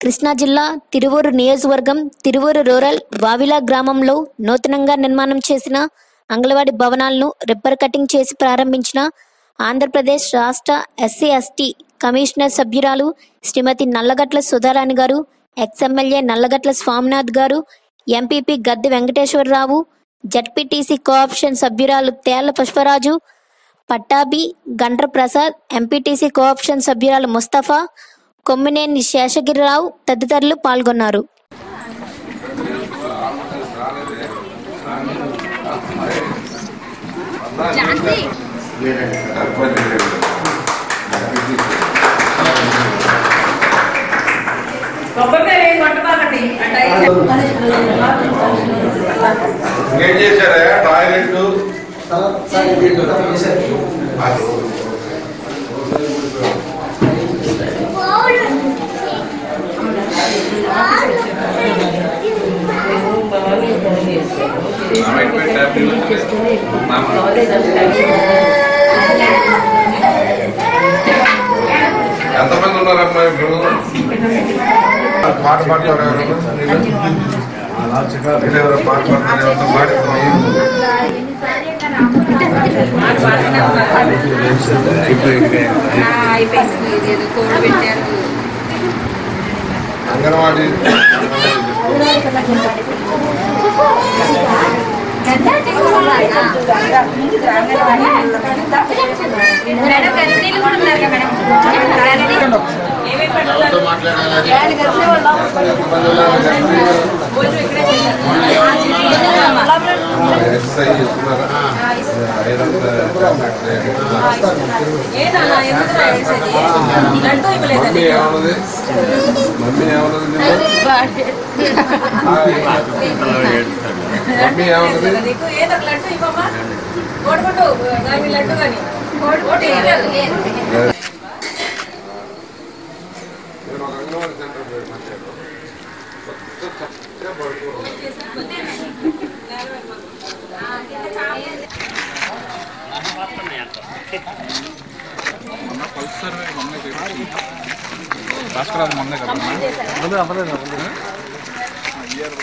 కృష్ణా జిల్లా తిరువూరు నియోజకవర్గం తిరువూరు రూరల్ వావిలా గ్రామంలో నూతనంగా నిర్మాణం చేసిన అంగన్వాడి భవనాలను రిబ్బర్ కటింగ్ చేసి ప్రారంభించిన ఆంధ్రప్రదేశ్ రాష్ట్ర ఎస్సీ ఎస్టీ కమిషనర్ సభ్యురాలు శ్రీమతి నల్లగట్ల సుధారాణి గారు ex MLA Nallagatla Swaminath garu MPP Gadde Venkateswararao ZPTC cooption సభ్యురాలు తేళ్ళ పుష్పరాజు పట్టాభి గండ్ర ప్రసాద్ ఎంపీటీసీ కోఆప్షన్ సభ్యురాలు ముస్తఫా కొమ్మినేని శేషగిరిరావు తదితరులు పాల్గొన్నారు. ఏం చేశారా టాయిలెట్ ఎంతమంది ఉన్నారమ్మా ఇప్పుడు పాట పాడతారు ఎవరు పాట పాటలు ఎవరు అంగన్వాడీ ఇవ్వలేదు మమ్మీ ఏమన్నది మమ్మీ ఏమన్నది? మమ్మీ ఏమన్నది నీకు ఏదో ఒక లడ్డు ఇవ్వమ్మా కోడిగుడ్డు గాని లడ్డు కానీ కోడిగుడ్డు ఇవ్వలేదు నేను ఒక అంగన్వాడీ సెంటర్ పేరు మాట్లాడు చక్కగా పడుకో. పల్స్ సర్వే మొన్నే చేసి రాష్ట్రాలు మొన్నే కదా ఇయర్